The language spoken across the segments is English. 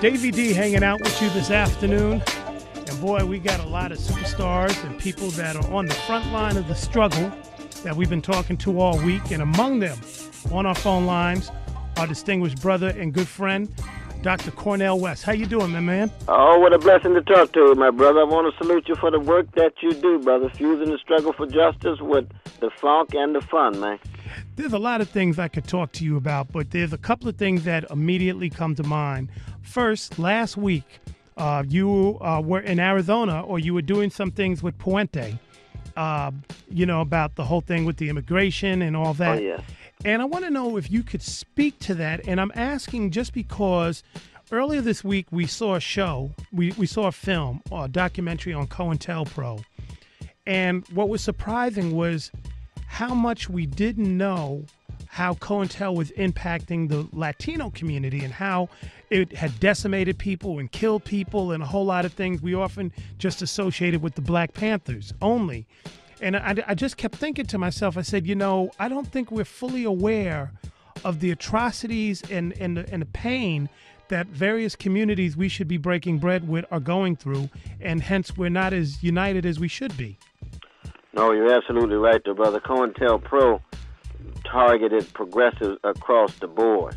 Davey D hanging out with you this afternoon. And boy, we got a lot of superstars and people that are on the front line of the struggle that we've been talking to all week. And among them, on our phone lines, our distinguished brother and good friend, Dr. Cornel West. How you doing, my man? Oh, what a blessing to talk to you, my brother. I want to salute you for the work that you do, brother, fusing the struggle for justice with the funk and the fun, man. There's a lot of things I could talk to you about, but there's a couple of things that immediately come to mind. First, last week, uh, you uh, were in Arizona, or you were doing some things with Puente. Uh, you know about the whole thing with the immigration and all that. Oh, yeah. And I want to know if you could speak to that. And I'm asking just because earlier this week we saw a show, we, we saw a film, a documentary on COINTELPRO. And what was surprising was how much we didn't know how COINTEL was impacting the Latino community and how it had decimated people and killed people and a whole lot of things we often just associated with the Black Panthers only. And I, I just kept thinking to myself, I said, you know, I don't think we're fully aware of the atrocities and, and, the, and the pain that various communities we should be breaking bread with are going through, and hence we're not as united as we should be. No, you're absolutely right, there, brother. COINTELPRO targeted progressives across the board.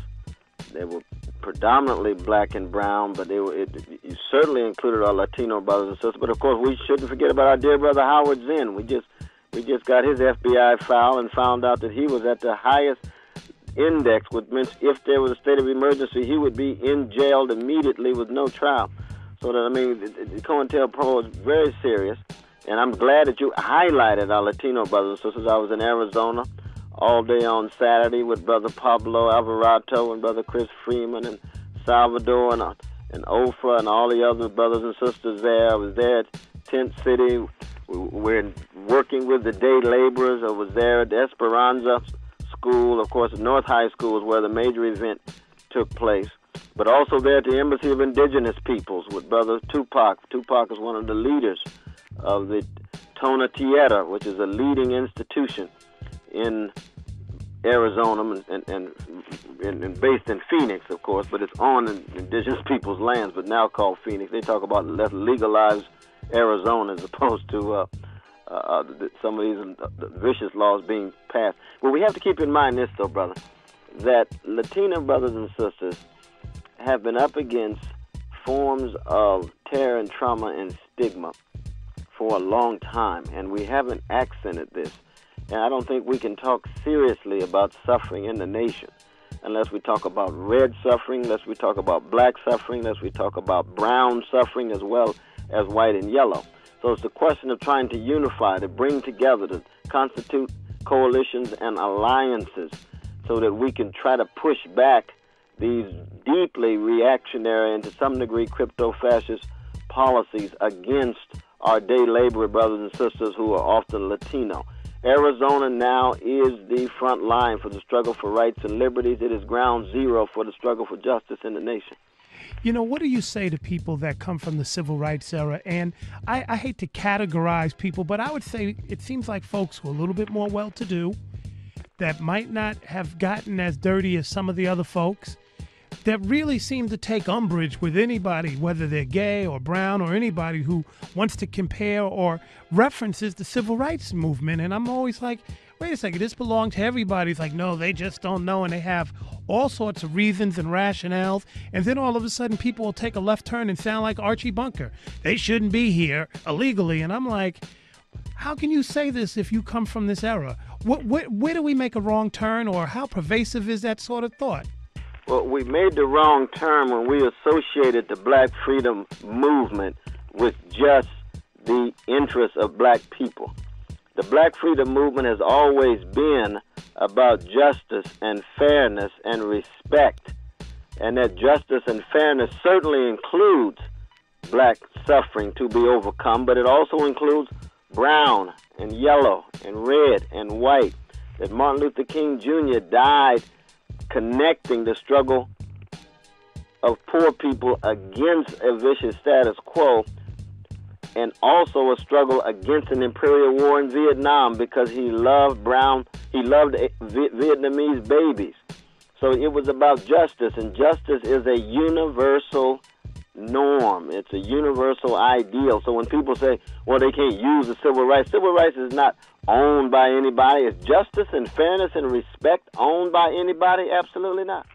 They were predominantly black and brown, but they were it, it certainly included our Latino brothers and sisters. But of course, we shouldn't forget about our dear brother Howard Zinn. We just we just got his FBI file and found out that he was at the highest index, which if there was a state of emergency, he would be in jail immediately with no trial. So that I mean, the COINTELPRO is very serious, and I'm glad that you highlighted our Latino brothers and sisters. I was in Arizona all day on Saturday with Brother Pablo Alvarado and Brother Chris Freeman and Salvador and, and Ofa and all the other brothers and sisters there. I was there at Tent City. We're working with the day laborers. I was there at Esperanza School. Of course, North High School is where the major event took place. But also there at the Embassy of Indigenous Peoples with Brother Tupac. Tupac is one of the leaders of the Tonatierra, which is a leading institution in Arizona and, and, and, and, based in Phoenix, of course, but it's on indigenous people's lands, but now called Phoenix. They talk about let's legalize Arizona as opposed to uh, uh, uh some of these uh, vicious laws being passed. But we have to keep in mind this, though, brother, that Latino brothers and sisters have been up against forms of terror and trauma and stigma for a long time, and we haven't accented this and I don't think we can talk seriously about suffering in the nation unless we talk about red suffering, unless we talk about black suffering, unless we talk about brown suffering as well as white and yellow. So it's a question of trying to unify, to bring together, to constitute coalitions and alliances so that we can try to push back these deeply reactionary and to some degree crypto fascist policies against our day laborer brothers and sisters who are often Latino. Arizona now is the front line for the struggle for rights and liberties. It is ground zero for the struggle for justice in the nation. You know, what do you say to people that come from the civil rights era? And I, I hate to categorize people, but I would say it seems like folks who are a little bit more well to do, that might not have gotten as dirty as some of the other folks, that really seem to take umbrage with anybody, whether they're gay or brown or anybody who wants to compare or references the civil rights movement. And I'm always like, wait a second, this belongs to everybody. It's like, no, they just don't know. And they have all sorts of reasons and rationales. And then all of a sudden, people will take a left turn and sound like Archie Bunker. They shouldn't be here illegally. And I'm like, how can you say this if you come from this era? What, where, where do we make a wrong turn, or how pervasive is that sort of thought? Well, we made the wrong turn when we associated the black freedom movement with just the interests of black people. The black freedom movement has always been about justice and fairness and respect. And that justice and fairness certainly includes black suffering to be overcome, but it also includes brown and yellow and red and white that Martin Luther King Jr. died connecting the struggle of poor people against a vicious status quo and also a struggle against an imperial war in Vietnam because he loved brown, he loved eh, Vietnamese babies. So it was about justice, and justice is a universal norm. It's a universal ideal. So when people say, well, they can't use the civil rights, civil rights is not owned by anybody. Is justice and fairness and respect owned by anybody? Absolutely not.